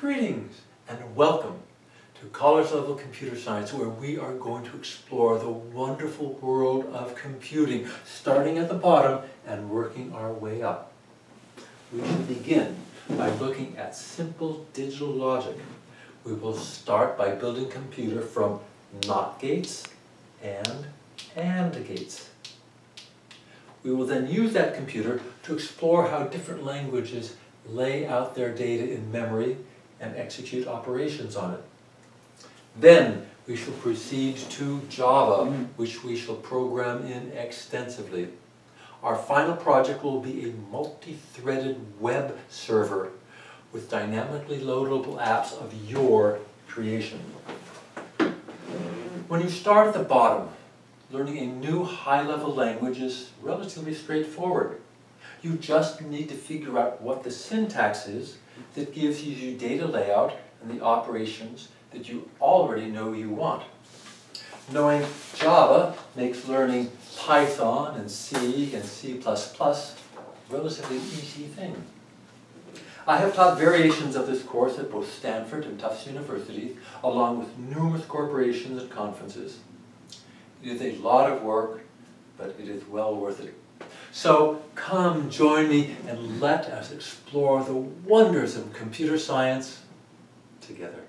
Greetings and welcome to College Level Computer Science where we are going to explore the wonderful world of computing starting at the bottom and working our way up. We should begin by looking at simple digital logic. We will start by building a computer from NOT gates and AND gates. We will then use that computer to explore how different languages lay out their data in memory and execute operations on it. Then we shall proceed to Java, mm. which we shall program in extensively. Our final project will be a multi-threaded web server with dynamically loadable apps of your creation. When you start at the bottom, learning a new high-level language is relatively straightforward. You just need to figure out what the syntax is that gives you data layout and the operations that you already know you want. Knowing Java makes learning Python and C and C++ relatively easy thing. I have taught variations of this course at both Stanford and Tufts University, along with numerous corporations and conferences. It is a lot of work, but it is well worth it. So come join me and let us explore the wonders of computer science together.